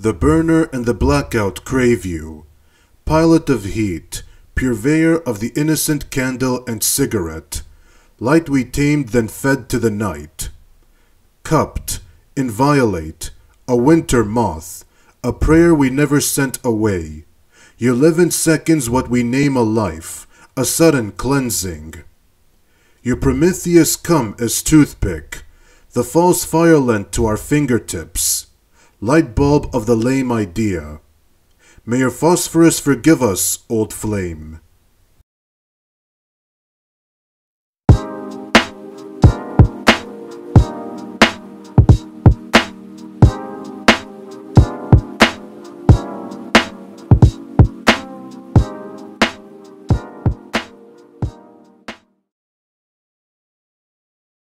The burner and the blackout crave you, pilot of heat, purveyor of the innocent candle and cigarette, light we tamed then fed to the night. Cupped, inviolate, a winter moth, a prayer we never sent away. You live in seconds what we name a life, a sudden cleansing. You Prometheus come as toothpick, the false fire lent to our fingertips, light bulb of the lame idea. May your phosphorus forgive us, old flame.